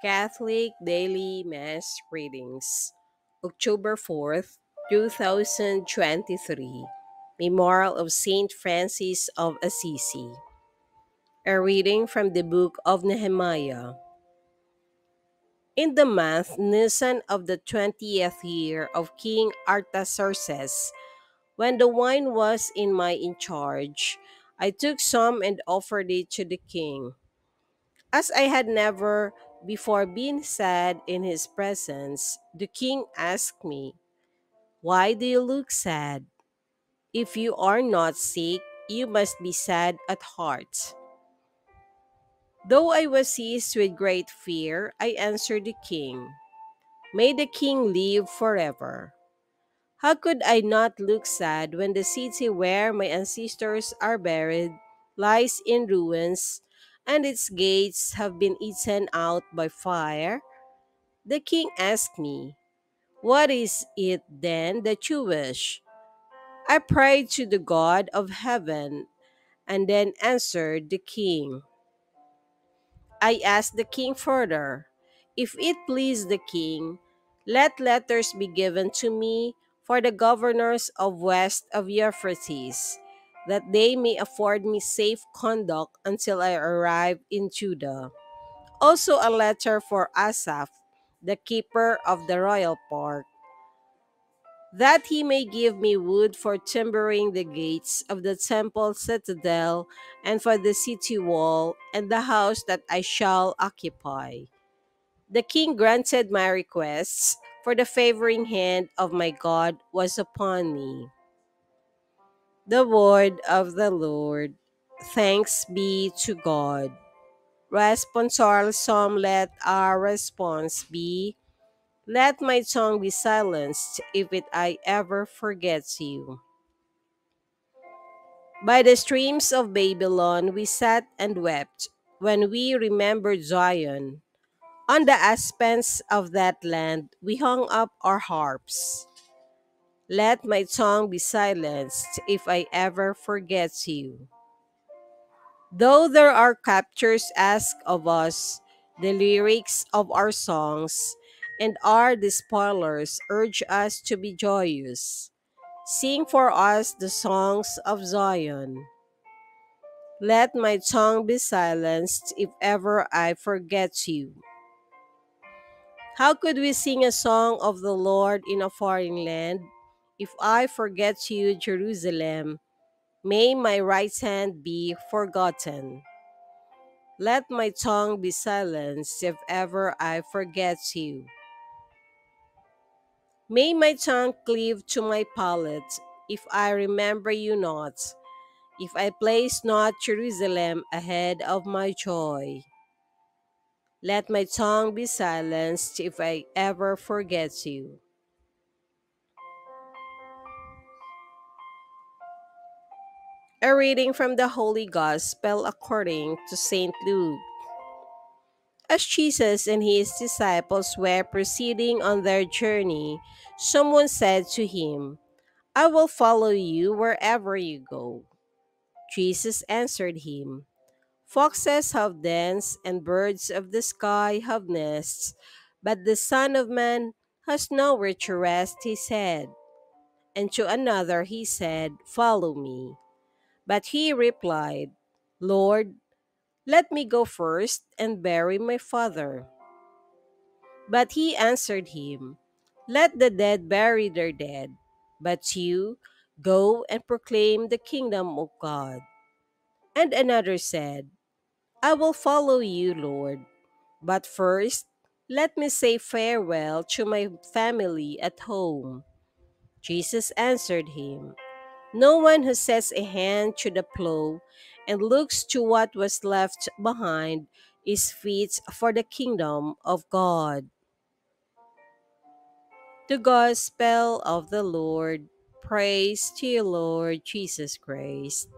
Catholic Daily Mass Readings, October 4th, 2023. Memorial of Saint Francis of Assisi. A reading from the book of Nehemiah. In the month Nisan of the twentieth year of King Artaxerxes, when the wine was in my in charge, I took some and offered it to the king. As I had never before being sad in his presence, the king asked me, Why do you look sad? If you are not sick, you must be sad at heart. Though I was seized with great fear, I answered the king, May the king live forever. How could I not look sad when the city where my ancestors are buried lies in ruins and its gates have been eaten out by fire? The king asked me, What is it then that you wish? I prayed to the God of heaven and then answered the king. I asked the king further, If it please the king, let letters be given to me for the governors of west of Euphrates, that they may afford me safe conduct until I arrive in Judah. Also a letter for Asaph, the keeper of the royal park, that he may give me wood for timbering the gates of the temple citadel and for the city wall and the house that I shall occupy. The king granted my requests, for the favoring hand of my God was upon me. The word of the Lord. Thanks be to God. Responsorial Psalm, let our response be, Let my tongue be silenced if it I ever forgets you. By the streams of Babylon we sat and wept when we remembered Zion. On the aspens of that land we hung up our harps. Let my tongue be silenced if I ever forget you. Though there are captures asked of us, the lyrics of our songs, and are the spoilers urge us to be joyous. Sing for us the songs of Zion. Let my tongue be silenced if ever I forget you. How could we sing a song of the Lord in a foreign land? If I forget you, Jerusalem, may my right hand be forgotten. Let my tongue be silenced if ever I forget you. May my tongue cleave to my palate if I remember you not, if I place not Jerusalem ahead of my joy. Let my tongue be silenced if I ever forget you. A reading from the Holy Gospel according to St. Luke. As Jesus and his disciples were proceeding on their journey, someone said to him, I will follow you wherever you go. Jesus answered him, Foxes have dens, and birds of the sky have nests, but the Son of Man has nowhere to rest his head. And to another he said, Follow me. But he replied, Lord, let me go first and bury my father. But he answered him, Let the dead bury their dead, but you go and proclaim the kingdom of God. And another said, I will follow you, Lord, but first let me say farewell to my family at home. Jesus answered him, No one who sets a hand to the plow and looks to what was left behind is fit for the kingdom of God. The Gospel of the Lord. Praise to you, Lord Jesus Christ.